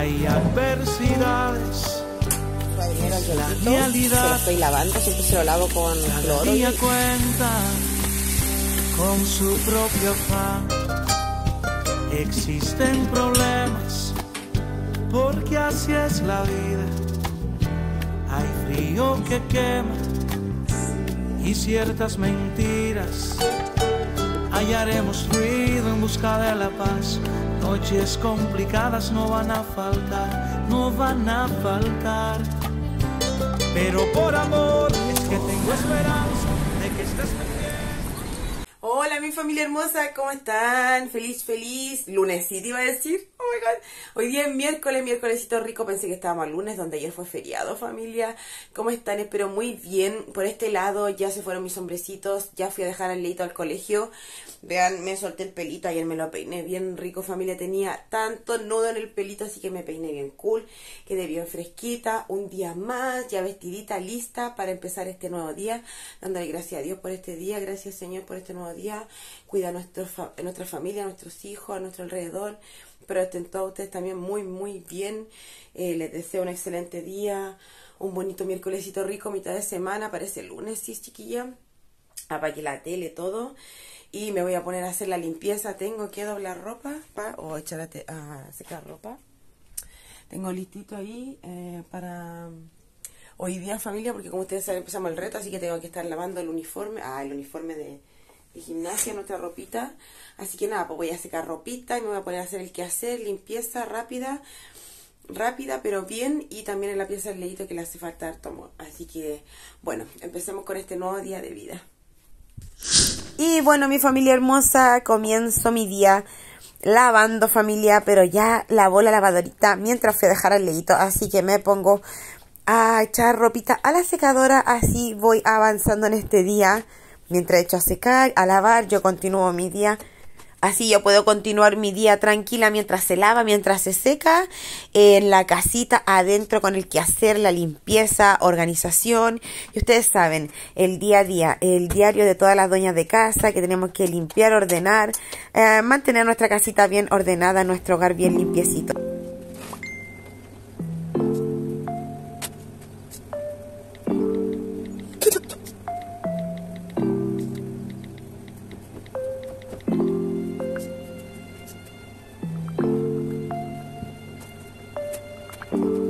Hay adversidades. La realidad. Se lo estoy lavando, siempre se lo lavo con cloro. Y cuenta con su propio afán. Existen problemas porque así es la vida. Hay frío que quema y ciertas mentiras. Hallaremos ruido en busca de la paz. Noches complicadas no van a faltar, no van a faltar. Pero por amor es que tengo esperanza de que estés Hola mi familia hermosa, ¿cómo están? Feliz, feliz lunes, ¿sí te iba a decir? Oh my god. Hoy día es miércoles, miércolesito rico, pensé que estábamos lunes, donde ayer fue feriado, familia. ¿Cómo están? Espero muy bien. Por este lado ya se fueron mis hombrecitos, ya fui a dejar al leito al colegio. Vean, me solté el pelito, ayer me lo peiné bien rico, familia. Tenía tanto nudo en el pelito, así que me peiné bien cool. Quedé bien fresquita, un día más, ya vestidita, lista para empezar este nuevo día. Dándole gracias a Dios por este día, gracias Señor por este nuevo día, cuida a, nuestra familia, a nuestros hijos, a nuestro alrededor. Espero estén todos ustedes también muy, muy bien. Eh, les deseo un excelente día, un bonito miércolesito rico, mitad de semana, parece lunes, sí, chiquilla. Apague la tele, todo. Y me voy a poner a hacer la limpieza. Tengo que doblar ropa para, o echar a, secar ropa. Tengo listito ahí eh, para hoy día familia, porque como ustedes saben empezamos el reto, así que tengo que estar lavando el uniforme. Ah, el uniforme de, de gimnasia, nuestra ropita. Así que nada, pues voy a secar ropita y me voy a poner a hacer el que hacer, limpieza rápida, rápida pero bien y también en la pieza del leíto que le hace falta tomo. Así que bueno, empecemos con este nuevo día de vida. Y bueno, mi familia hermosa, comienzo mi día lavando familia, pero ya lavó la lavadorita mientras fui a dejar el leíto, así que me pongo a echar ropita a la secadora, así voy avanzando en este día. Mientras echo a secar, a lavar, yo continúo mi día. Así yo puedo continuar mi día tranquila mientras se lava, mientras se seca, en la casita adentro con el quehacer, la limpieza, organización. Y ustedes saben, el día a día, el diario de todas las dueñas de casa, que tenemos que limpiar, ordenar, eh, mantener nuestra casita bien ordenada, nuestro hogar bien limpiecito. Y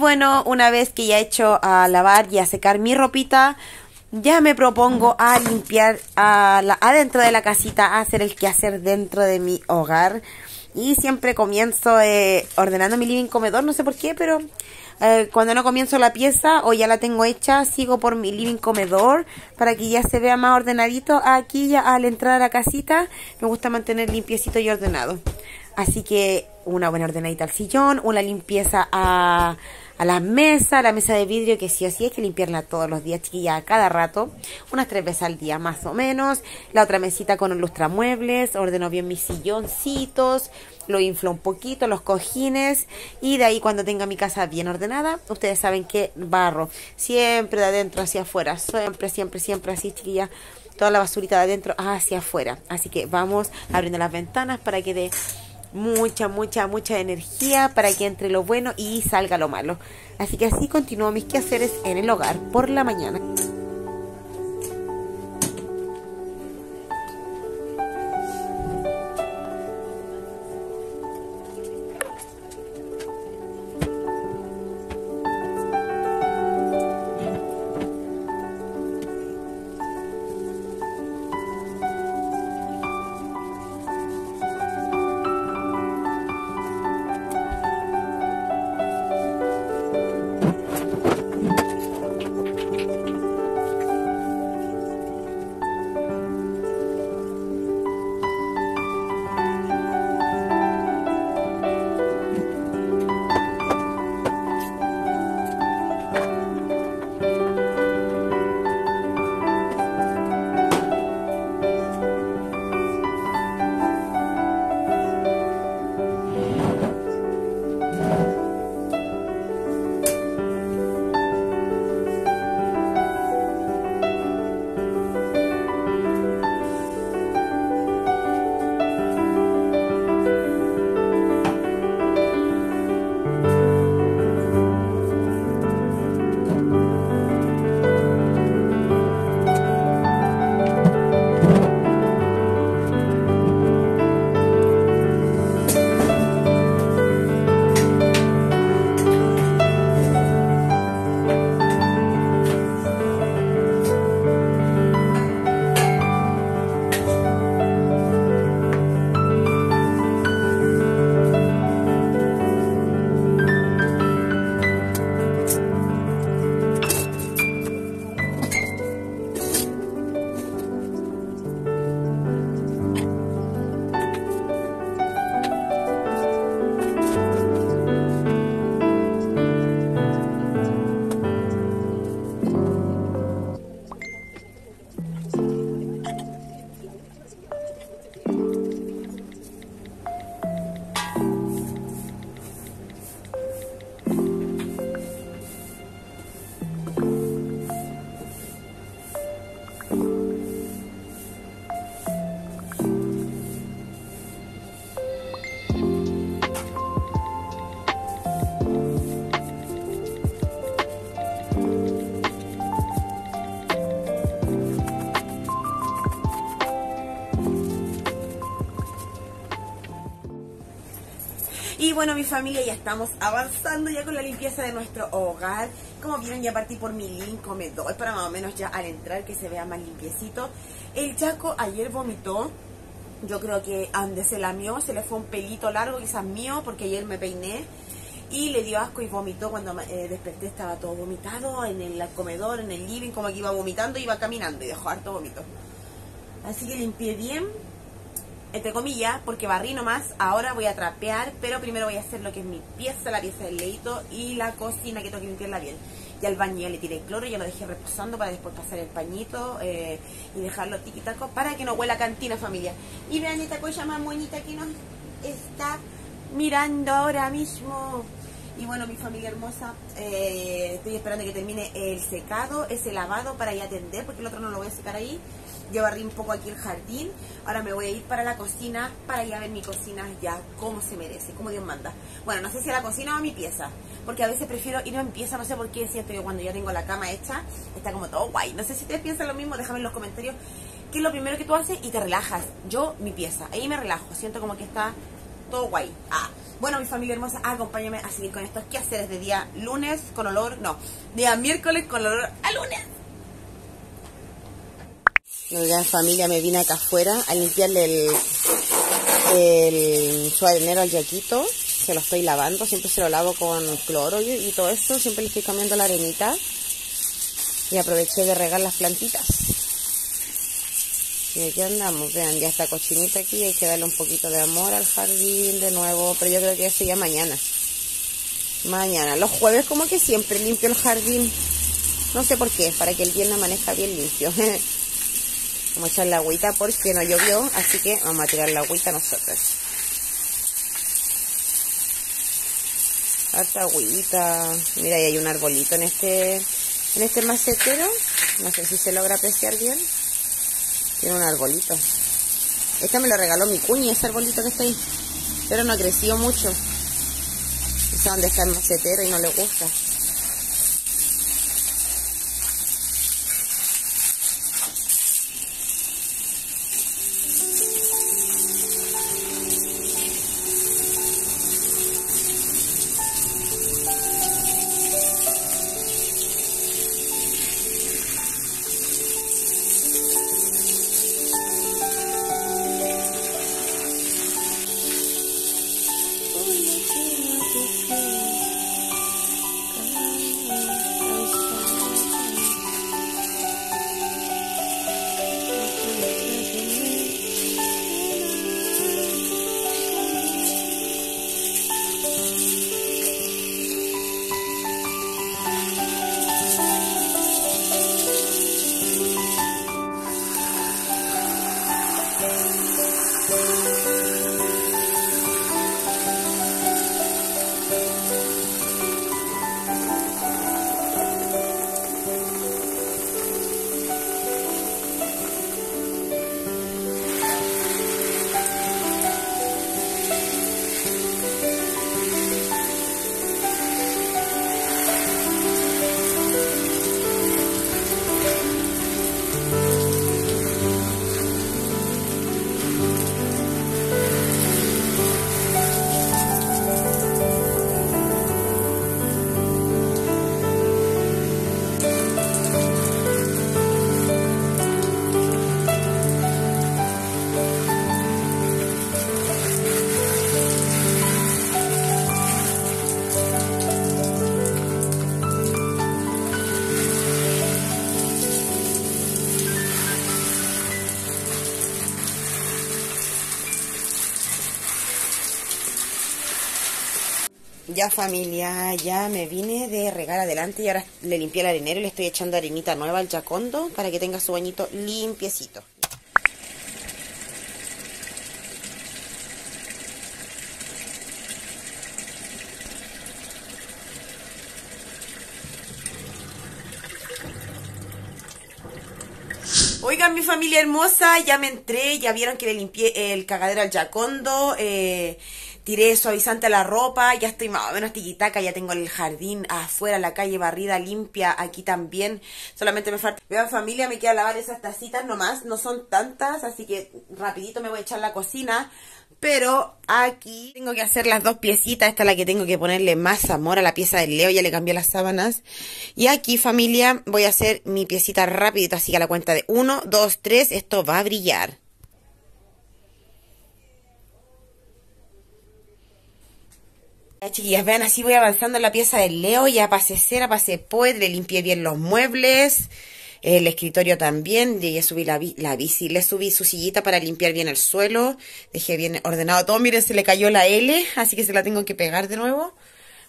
bueno, una vez que ya he hecho a lavar y a secar mi ropita, ya me propongo a limpiar a la, adentro de la casita, a hacer el quehacer dentro de mi hogar. Y siempre comienzo eh, ordenando mi living comedor, no sé por qué, pero eh, cuando no comienzo la pieza o ya la tengo hecha, sigo por mi living comedor para que ya se vea más ordenadito. Aquí ya al entrar a la casita me gusta mantener limpiecito y ordenado. Así que una buena ordenadita al sillón, una limpieza a, a la mesa, la mesa de vidrio que sí o sí hay que limpiarla todos los días, chiquilla, a cada rato, unas tres veces al día más o menos. La otra mesita con lustramuebles, ordeno bien mis silloncitos, lo inflo un poquito, los cojines y de ahí cuando tenga mi casa bien ordenada, ustedes saben que barro siempre de adentro hacia afuera, siempre, siempre, siempre así, chiquilla toda la basurita de adentro hacia afuera. Así que vamos abriendo las ventanas para que dé mucha, mucha, mucha energía para que entre lo bueno y salga lo malo. Así que así continúo mis quehaceres en el hogar por la mañana. Bueno, mi familia, ya estamos avanzando ya con la limpieza de nuestro hogar. Como vieron, ya partí por mi link comedor para más o menos ya al entrar que se vea más limpiecito. El Chaco ayer vomitó. Yo creo que donde se lamió, se le fue un pelito largo, quizás mío, porque ayer me peiné. Y le dio asco y vomitó cuando eh, desperté, estaba todo vomitado en el comedor, en el living, como que iba vomitando, iba caminando y dejó harto vómito. Así que limpié bien, entre comillas, porque barrí nomás, ahora voy a trapear, pero primero voy a hacer lo que es mi pieza, la pieza del leito y la cocina que tengo que limpiarla bien. Ya el baño ya le tiré cloro, ya lo dejé reposando para después pasar el pañito eh, y dejarlo tiquitaco para que no huela cantina familia. Y vean esta cosa más bonita que nos está mirando ahora mismo. Y bueno, mi familia hermosa, eh, estoy esperando que termine el secado, ese lavado para ir a atender, porque el otro no lo voy a secar ahí. Yo un poco aquí el jardín. Ahora me voy a ir para la cocina para ir a ver mi cocina ya como se merece, como Dios manda. Bueno, no sé si a la cocina o a mi pieza. Porque a veces prefiero ir a mi pieza, no sé por qué siento que cuando ya tengo la cama hecha, está como todo guay. No sé si ustedes piensan lo mismo, déjame en los comentarios qué es lo primero que tú haces y te relajas. Yo, mi pieza, ahí me relajo, siento como que está todo guay. Ah, bueno, mi familia hermosa, acompáñame a seguir con estos quehaceres de día lunes con olor, no, día miércoles con olor a lunes. Oigan, familia, me vine acá afuera a limpiarle el, el al yaquito. Se lo estoy lavando, siempre se lo lavo con cloro y, todo esto. Siempre le estoy cambiando la arenita. Y aproveché de regar las plantitas. Y aquí andamos, vean, ya está cochinita aquí. Hay que darle un poquito de amor al jardín de nuevo. Pero yo creo que eso ya mañana. Mañana. Los jueves como que siempre limpio el jardín. No sé por qué, para que el viernes amanezca bien limpio. Vamos a echar la agüita porque no llovió, así que vamos a tirar la agüita nosotros. Harta agüita. Mira, ahí hay un arbolito en este, en este macetero. No sé si se logra apreciar bien. Tiene un arbolito. Este me lo regaló mi cuña, ese arbolito que está ahí. Pero no ha crecido mucho. No sé dónde está el macetero y no le gusta. Ya familia, ya me vine de regar adelante y ahora le limpié el arenero y le estoy echando arenita nueva al yacondo para que tenga su bañito limpiecito. Oigan, mi familia hermosa, ya me entré, ya vieron que le limpié el cagadero al yacondo. Eh, tiré suavizante a la ropa, ya estoy más o menos tiquitaca, ya tengo el jardín afuera, la calle barrida, limpia, aquí también. Solamente me falta... Vean familia, me queda lavar esas tacitas nomás, no son tantas, así que rapidito me voy a echar la cocina. Pero aquí tengo que hacer las dos piecitas. Esta es la que tengo que ponerle más amor a la pieza del Leo. Ya le cambié las sábanas. Y aquí, familia, voy a hacer mi piecita rapidito. Así que a la cuenta de 1, 2, 3, esto va a brillar. Ya, chiquillas, vean, así voy avanzando en la pieza del Leo. Ya pasé cera, pasé poet, le limpié bien los muebles. El escritorio también, ya subí la, la bici, le subí su sillita para limpiar bien el suelo, dejé bien ordenado todo, miren se le cayó la L, así que se la tengo que pegar de nuevo.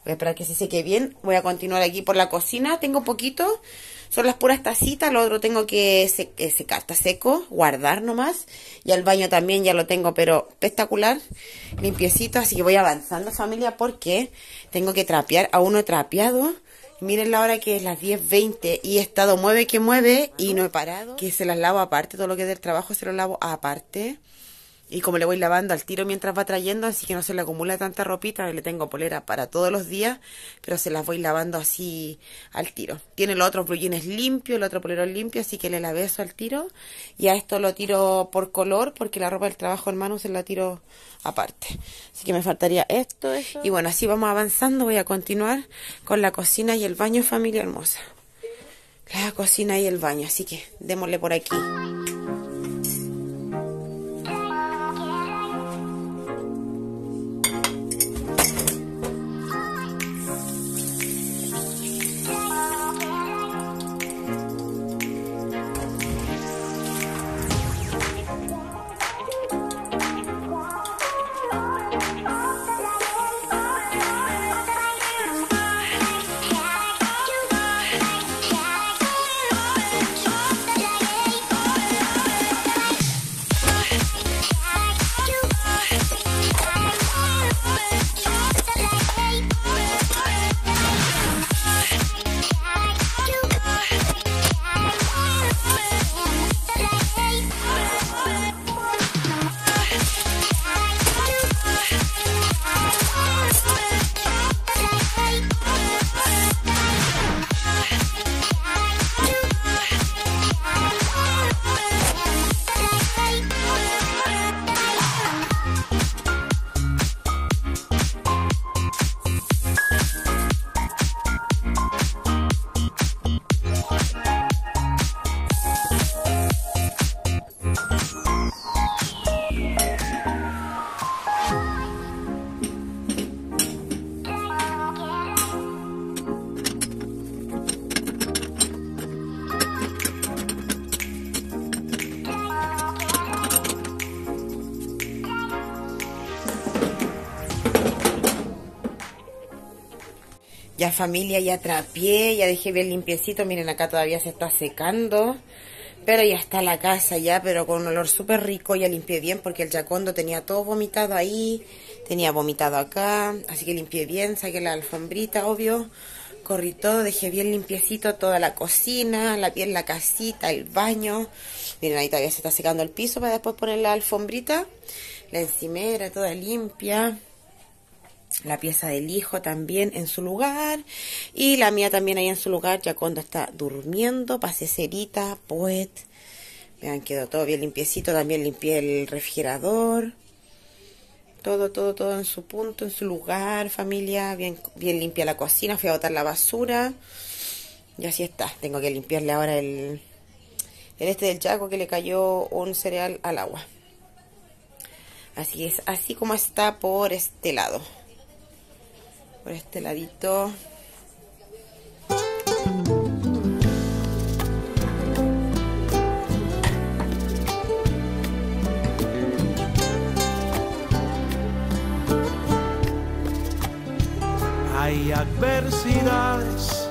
Voy a esperar que se seque bien, voy a continuar aquí por la cocina, tengo poquito, son las puras tacitas, lo otro tengo que eh, secar, está seco, guardar nomás, y al baño también ya lo tengo, pero espectacular, limpiecito, así que voy avanzando familia porque tengo que trapear, aún no he trapeado, Miren la hora que es las 10.20 y he estado mueve que mueve y no he parado. Que se las lavo aparte, todo lo que es del trabajo se lo lavo aparte. Y como le voy lavando al tiro mientras va trayendo, así que no se le acumula tanta ropita, le tengo polera para todos los días, pero se las voy lavando así al tiro. Tiene los otros blue limpios, el otro polero limpio, así que le lavé eso al tiro. Y a esto lo tiro por color, porque la ropa del trabajo hermano se la tiro aparte. Así que me faltaría esto, eso. Y bueno, así vamos avanzando, voy a continuar con la cocina y el baño, familia hermosa. La cocina y el baño, así que démosle por aquí. Ya familia, ya trapié, ya dejé bien limpiecito. Miren, acá todavía se está secando. Pero ya está la casa ya, pero con un olor súper rico. Ya limpié bien porque el yacondo tenía todo vomitado ahí. Tenía vomitado acá. Así que limpié bien, saqué la alfombrita, obvio. Corrí todo, dejé bien limpiecito toda la cocina, la piel, la casita, el baño. Miren, ahí todavía se está secando el piso para después poner la alfombrita. La encimera toda limpia la pieza del hijo también en su lugar y la mía también ahí en su lugar ya cuando está durmiendo, pasé cerita, poet, vean quedó todo bien limpiecito, también limpié el refrigerador, todo, todo, todo en su punto, en su lugar, familia, bien, bien limpia la cocina, fui a botar la basura. Y así está, tengo que limpiarle ahora el, el este del chaco que le cayó un cereal al agua. Así es, así como está por este lado por este ladito. Hay adversidades.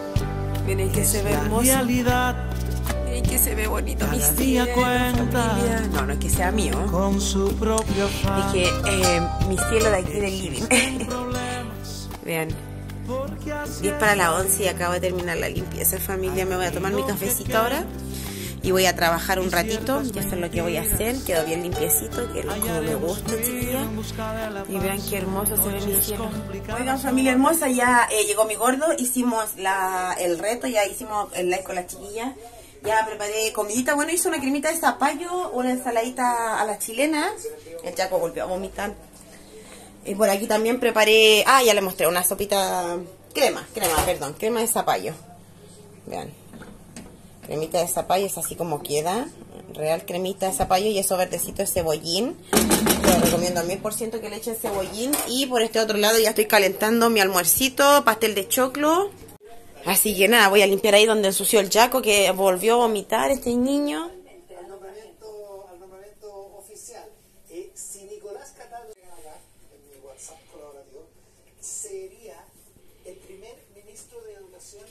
Miren que se ve hermoso. Realidad. Miren que se ve bonito. mi día cuenta. No, no es que sea mío. Con su propio Dije, eh, mi cielo de aquí del living. Vean. 10 para la 11 y acabo de terminar la limpieza familia. Me voy a tomar mi cafecito ahora. y voy a trabajar un ratito, y eso es lo que voy a hacer, quedó bien limpiecito, que como me gusta, chiquilla, y vean qué hermoso se ve mi cielo. Oigan, familia hermosa, ya eh, llegó mi gordo, hicimos la, el reto, ya hicimos el live con la chiquilla, ya preparé comidita, bueno, hice una cremita de zapallo, una ensaladita a la chilena, el chaco volvió a vomitar, y por aquí también preparé, ah, ya le mostré una sopita, crema, crema, perdón, crema de zapallo, vean. Cremita de zapallo es así como queda. Real cremita de zapallo y eso verdecito es cebollín. Lo recomiendo al mil por ciento que le echen cebollín. Y por este otro lado ya estoy calentando mi almuercito pastel de choclo. Así que nada voy a limpiar ahí donde ensució el jaco que volvió a vomitar este niño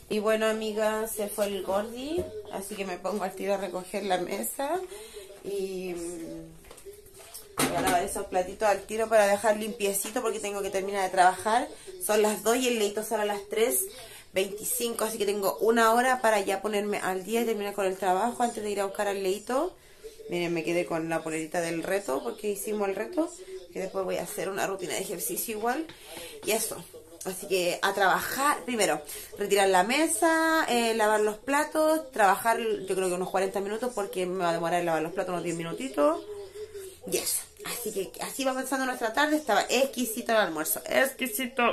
Y bueno, amigas, se fue el Gordi, así que me pongo al tiro a recoger la mesa y mm, voy a lavar esos platitos al tiro para dejar limpiecito porque tengo que terminar de trabajar. Son las 2 y el leito sale a las 3.25, así que tengo una hora para ya ponerme al día y terminar con el trabajo antes de ir a buscar al leito. Miren, me quedé con la polerita del reto porque hicimos el reto, que después voy a hacer una rutina de ejercicio igual. Y eso, Así que a trabajar, primero, retirar la mesa, eh, lavar los platos, trabajar yo creo que unos 40 minutos porque me va a demorar lavar los platos unos 10 minutitos. Y eso. Así que así va pasando nuestra tarde, estaba exquisito el almuerzo, exquisito.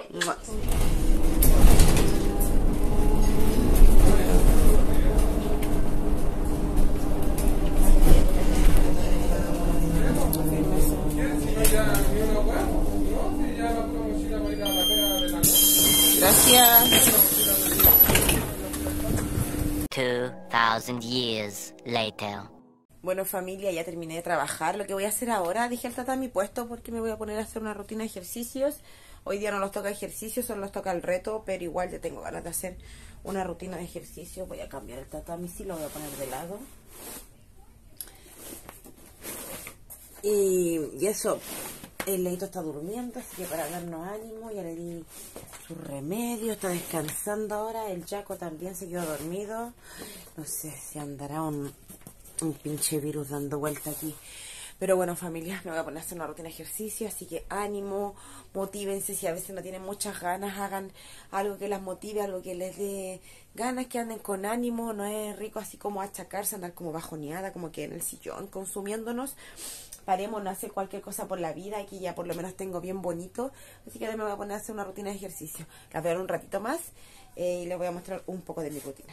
Gracias. 2000 years later. Bueno familia, ya terminé de trabajar. Lo que voy a hacer ahora, dije al tata mi puesto porque me voy a poner a hacer una rutina de ejercicios. Hoy día no los toca ejercicios, solo los toca el reto, pero igual ya tengo ganas de hacer una rutina de ejercicio. Voy a cambiar el tatami, sí lo voy a poner de lado. Y, y eso, el leito está durmiendo, así que para darnos ánimo ya le di su remedio, está descansando ahora. El Jaco también se quedó dormido. No sé si andará un, un pinche virus dando vuelta aquí. Pero bueno, familia, me voy a poner a hacer una rutina de ejercicio, así que ánimo, motívense, si a veces no tienen muchas ganas, hagan algo que las motive, algo que les dé ganas, que anden con ánimo, no es rico así como achacarse, andar como bajoneada, como que en el sillón consumiéndonos paremos, no hacer cualquier cosa por la vida, aquí ya por lo menos tengo bien bonito, así que ahora me voy a poner a hacer una rutina de ejercicio. La voy a ver un ratito más eh, y les voy a mostrar un poco de mi rutina.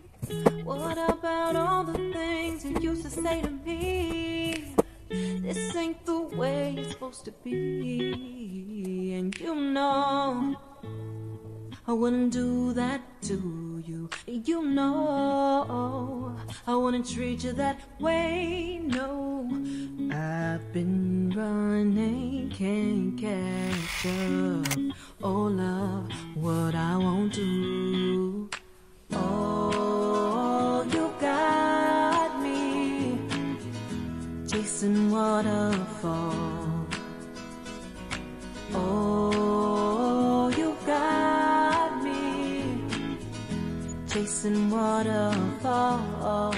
What about all the things you used to say to me? This ain't the way it's supposed to be. And you know, I wouldn't do that to you. You know, I wouldn't treat you that way. No, I've been running, can't catch up. Oh, love, what I won't do. Chasing waterfall.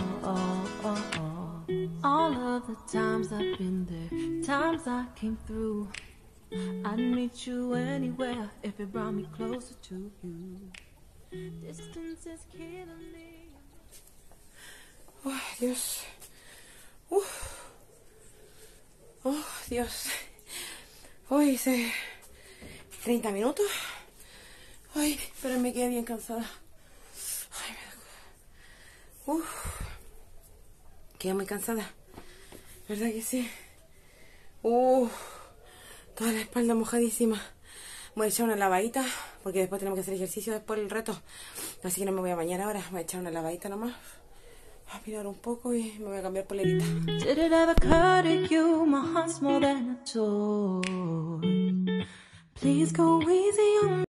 All of the times I've been there, times I came through. I'd meet you anywhere if it brought me closer to you. Distance is killing me. Oh, Dios. Uf. Oh. oh, Dios. Hoy hice 30 minutos. Ay, pero me quedé bien cansada. Uf. Quedé muy cansada. ¿Verdad que sí? Uh, toda la espalda mojadísima. Voy a echar una lavadita, porque después tenemos que hacer ejercicio después del reto. Así que no me voy a bañar ahora, voy a echar una lavadita nomás. A mirar un poco y me voy a cambiar polerita. Please go easy on